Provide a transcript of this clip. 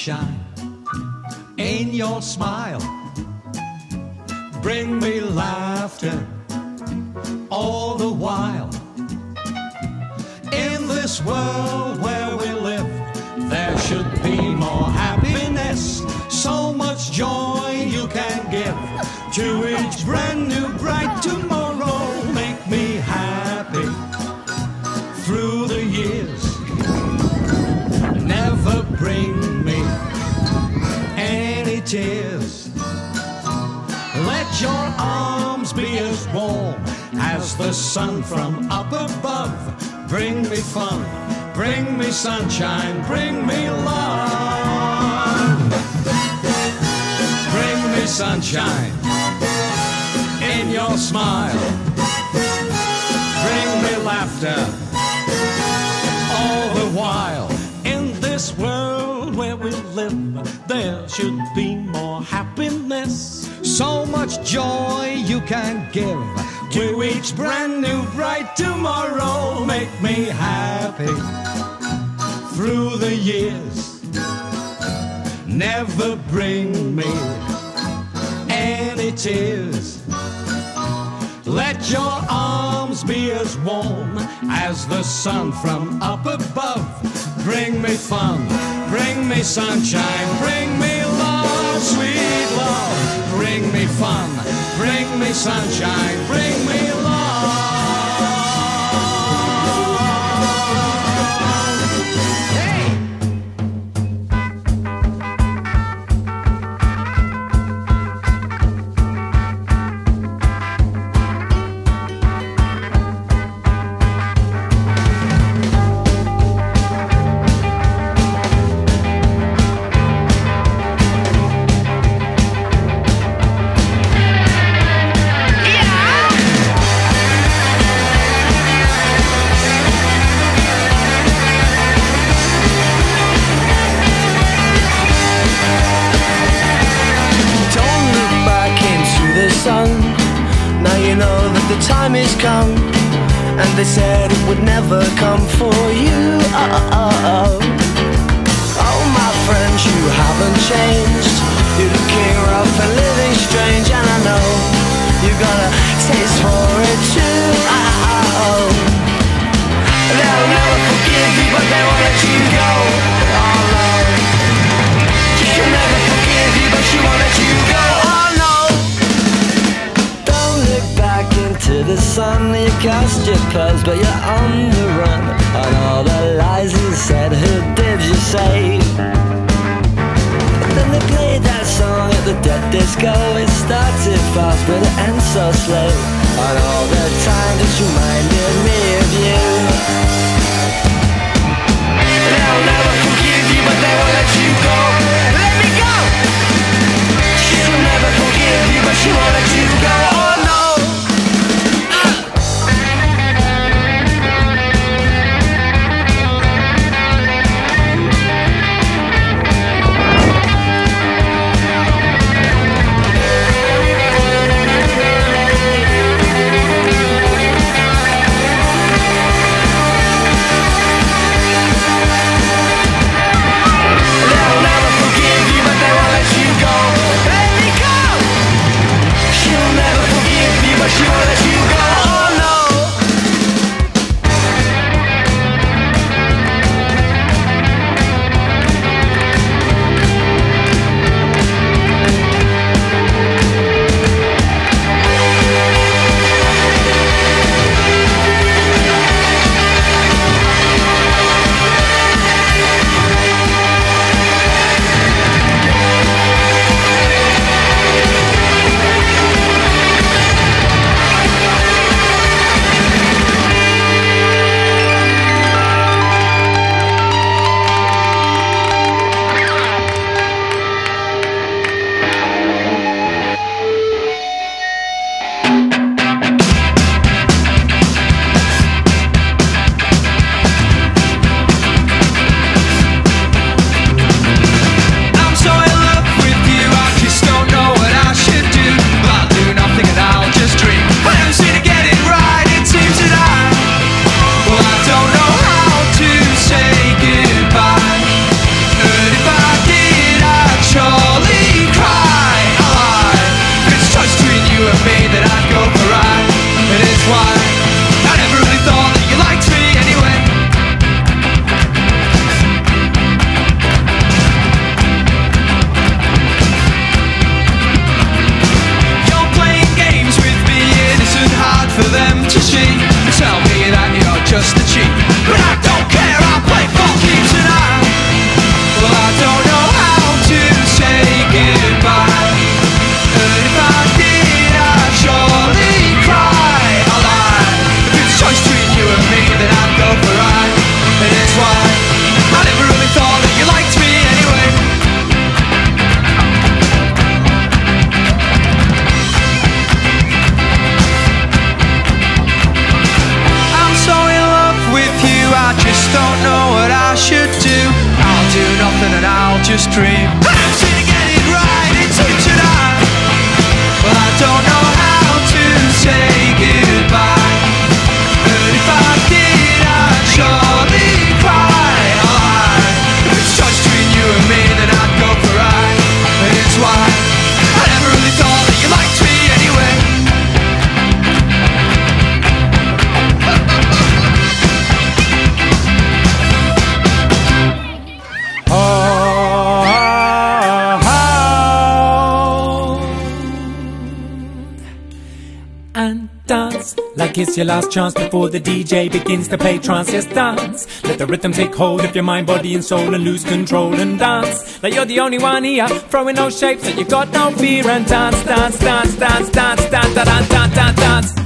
sunshine in your smile. Bring me laughter all the while. In this world where we live, there should be tears. Let your arms be as warm as the sun from up above. Bring me fun, bring me sunshine, bring me love. Bring me sunshine in your smile. Bring me laughter all the while. In this world where we live, there should be much joy you can give to each brand new bright tomorrow. Make me happy through the years. Never bring me any tears. Let your arms be as warm as the sun from up above. Bring me fun, bring me sunshine, bring sunshine, bring me is come. And they said it would never come for you. Oh, oh, oh, oh. Oh, my friends, you haven't changed. The. You cast your pearls, but you're on the run. And all the lies you said, who did you save? But then they played that song at the dead disco. It started fast, but it ends so slow. And all the time just reminded that I Like it's your last chance before the DJ begins to play trance. Yes, dance. Let the rhythm take hold of your mind, body, and soul and lose control and dance. Like you're the only one here, throwing no shapes, and you got no fear and dance, dance, dance, dance, dance, dance, dance, dance, dance, dance. dance.